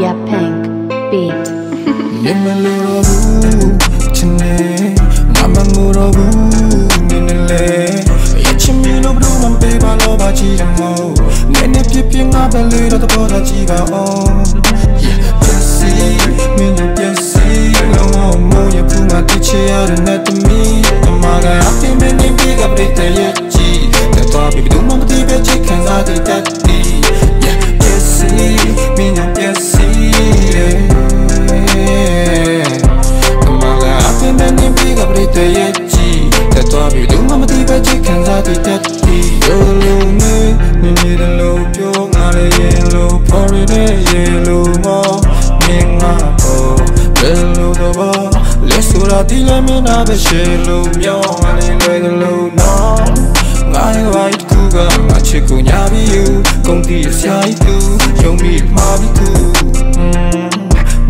Yeah, pink beat. Yeah. တဲ့တက်တီလိုလိုနေနေနေတယ်လို့ပြောငါလည်းရင်လို့ for it yeah လို့မောမင်းငါပေါ်ဘယ်လိုတော့လက်ဆိုတာဒီလည်းမင်းနာပဲရှယ်လို့မြောင်းရနေလွယ်ကလို့နော်ငါရဲ့ right ကူကငါချစ်ကိုညာပြီးယူကုန်တီအစရာကြီးသူယုံပြီးမှာပြီးသူ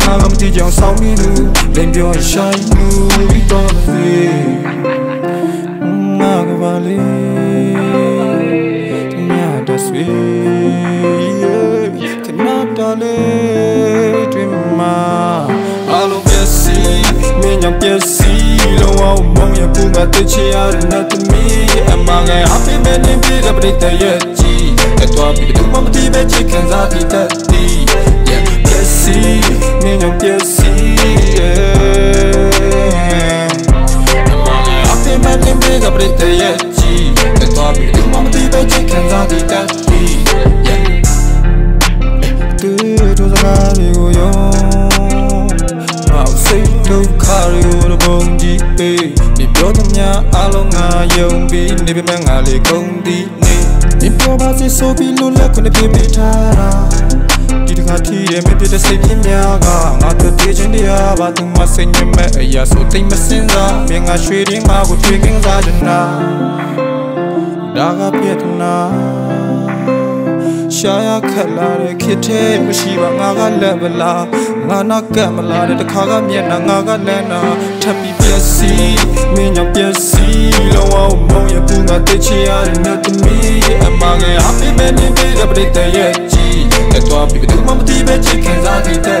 ငါကမတိကြောင်ဆောင်ပြီးသူလင်းပြောရှိုင်းမှုပြီးတော့လေငါ မင်းကြောင့်ပြစီလုံးဝမုံရပူကတချရတဲ့တမီအမငယ်အဖေမင်းနေပြတဲ့ပရိသတ်ရဲ့ကြီးတော့ပြီးသူမမတိပဲချစ်ခံစားတည်တတ်သည် yeah ပြစီမင်းကြောင့်ပြစီ yeah အမငယ်အဖေမင်းနေပြတဲ့ပရိသတ်ရဲ့ကြီးတော့ပြီးသူမမတိပဲချစ်ခံစားတည်တတ်သည် yeah တူတို့စကားတွေကိုယောငါစိတ် ဒုက္ခတွေကိုဘုံကြည့်ပေးဒီပြောသမျှအလုံးငါယုံပြီးနေပေမဲ့ငါလေးကုန်သည်နေဒီပြောပါစေဆိုပြီးလို့လက်ခွနဲ့ပြေးပေးထားတာဒီတခါထီးရဲ့မပြတဲ့စိတ်ပြင်းများကငါတို့တည်ခြင်းတရားပါသူမစင်ညမဲ့အရာဆိုတိတ်မစင်စားမင်းငါရွှေရင်းငါကိုထွေခင်းစားချင်တာဒါကပြည့်တနာ ရှာရခက်လာတဲ့ခေတ်ထဲမရှိပါငါကလက်မလားငါနာကက်မလားတဲ့တခါကမျက်နှာငါကလည်းနာထပ်ပြီးပြက်စီမင်းကြောင့်ပြက်စီလောအောင်မုံရပူငါတိတ်ချရတဲ့မြတ်သမီးအမငယ် happy man နေပြီးတဲ့ပရိသတ်ရဲ့ကြီးတဲ့တော့ပြီးဘူးမမတိပဲချစ်ခင်စားတဲ့တက်တီ